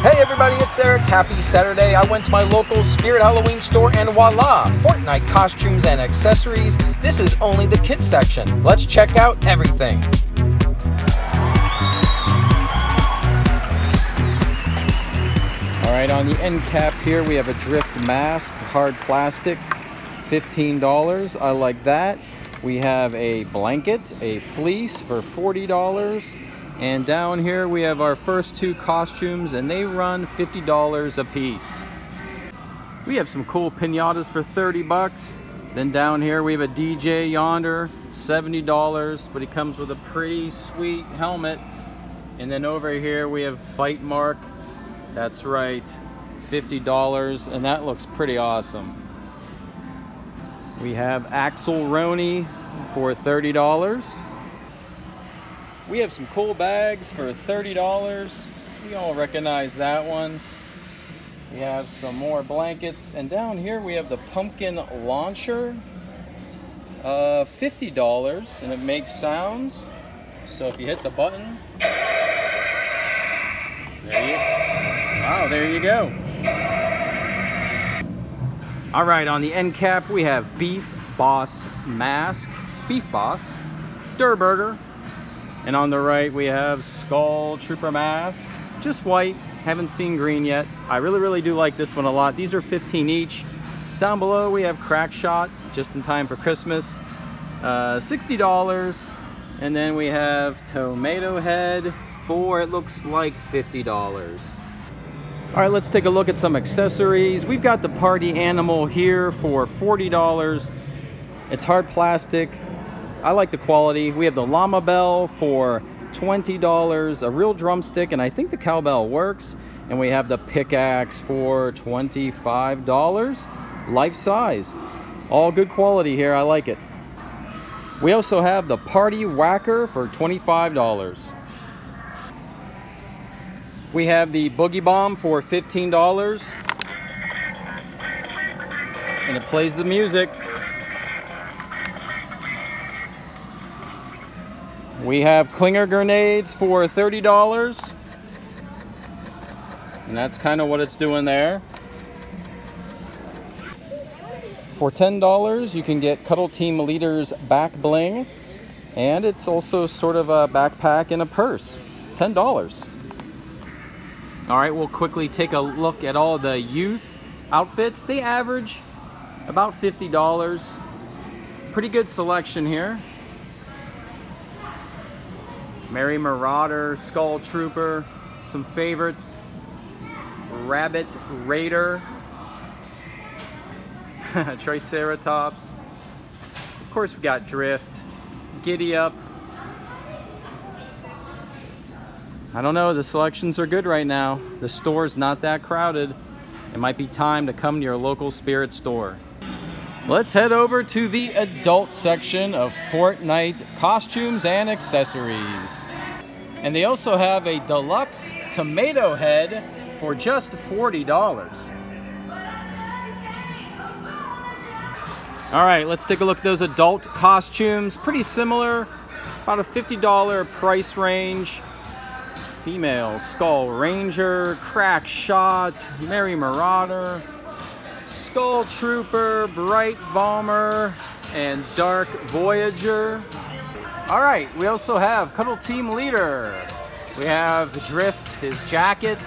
Hey everybody, it's Erik. Happy Saturday. I went to my local Spirit Halloween store and voila, Fortnite costumes and accessories. This is only the kids section. Let's check out everything. All right, on the end cap here, we have a drift mask, hard plastic, $15. I like that. We have a blanket, a fleece for $40. And down here we have our first two costumes and they run $50 a piece. We have some cool pinatas for 30 bucks. Then down here we have a DJ yonder, $70, but he comes with a pretty sweet helmet. And then over here we have Bite Mark, that's right, $50, and that looks pretty awesome. We have Axel Roni for $30. We have some cool bags for $30. We all recognize that one. We have some more blankets. And down here we have the pumpkin launcher. Uh, $50 and it makes sounds. So if you hit the button, there you, wow, there you go. All right, on the end cap we have Beef Boss Mask, Beef Boss, Durr Burger, and on the right, we have Skull Trooper Mask, just white, haven't seen green yet. I really, really do like this one a lot. These are 15 each. Down below, we have Crack Shot, just in time for Christmas, uh, $60. And then we have Tomato Head for, it looks like $50. All right, let's take a look at some accessories. We've got the party animal here for $40. It's hard plastic, I like the quality. We have the llama bell for $20, a real drumstick, and I think the cowbell works. And we have the pickaxe for $25, life size. All good quality here, I like it. We also have the party whacker for $25. We have the boogie bomb for $15. And it plays the music. We have clinger grenades for $30. And that's kind of what it's doing there. For $10, you can get Cuddle Team Leader's back bling. And it's also sort of a backpack and a purse. $10. All right, we'll quickly take a look at all the youth outfits. They average about $50. Pretty good selection here. Merry Marauder, Skull Trooper, some favorites. Rabbit Raider, Triceratops. Of course we got Drift, Giddy Up. I don't know, the selections are good right now. The store's not that crowded. It might be time to come to your local spirit store. Let's head over to the adult section of Fortnite costumes and accessories. And they also have a deluxe tomato head for just $40. All right, let's take a look at those adult costumes. Pretty similar, about a $50 price range. Female Skull Ranger, Crack Shot, Merry Marauder, Skull Trooper, Bright Bomber, and Dark Voyager. All right, we also have Cuddle Team Leader. We have Drift, his jacket.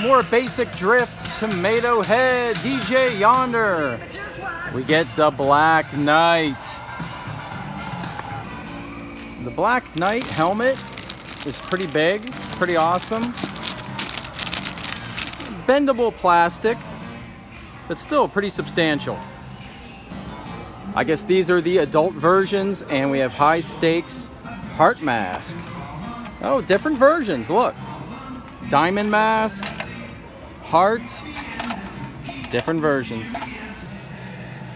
More basic Drift, Tomato Head, DJ Yonder. We get the Black Knight. The Black Knight helmet is pretty big, pretty awesome. Bendable plastic but still pretty substantial. I guess these are the adult versions and we have high stakes heart mask. Oh, different versions, look. Diamond mask, heart, different versions.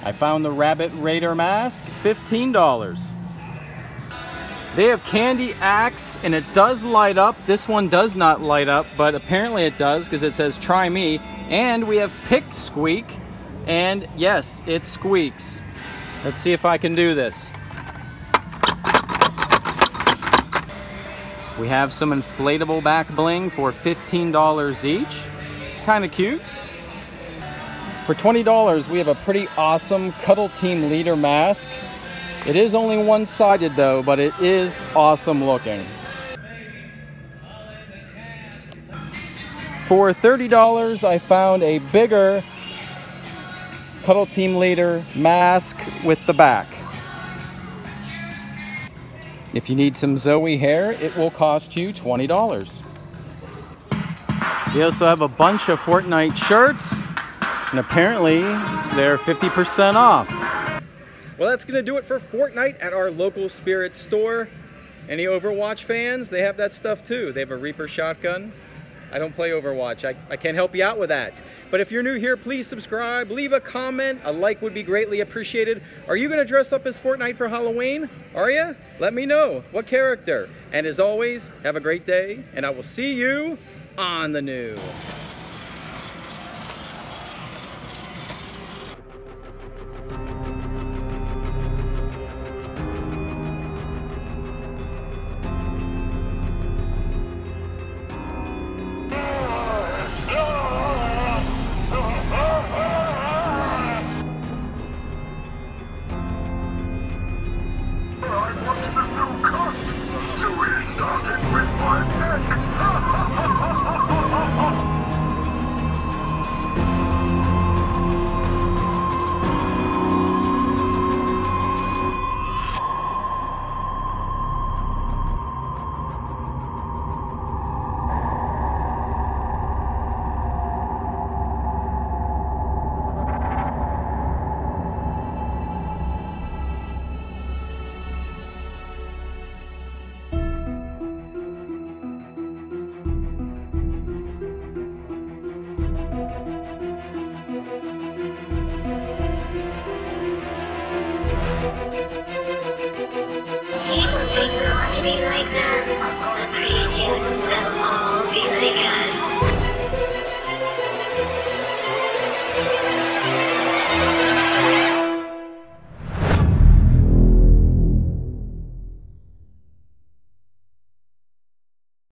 I found the Rabbit Raider mask, $15. They have Candy Axe and it does light up. This one does not light up, but apparently it does because it says try me. And we have Pick Squeak and yes, it squeaks. Let's see if I can do this. We have some inflatable back bling for $15 each. Kind of cute. For $20, we have a pretty awesome Cuddle Team Leader mask. It is only one-sided though, but it is awesome looking. For $30, I found a bigger Cuddle Team Leader mask with the back. If you need some Zoey hair, it will cost you $20. We also have a bunch of Fortnite shirts, and apparently they're 50% off. Well, that's to do it for Fortnite at our local Spirit store. Any Overwatch fans, they have that stuff too. They have a Reaper shotgun, I don't play Overwatch. I, I can't help you out with that. But if you're new here, please subscribe, leave a comment. A like would be greatly appreciated. Are you going to dress up as Fortnite for Halloween? Are you? Let me know. What character? And as always, have a great day, and I will see you on the new.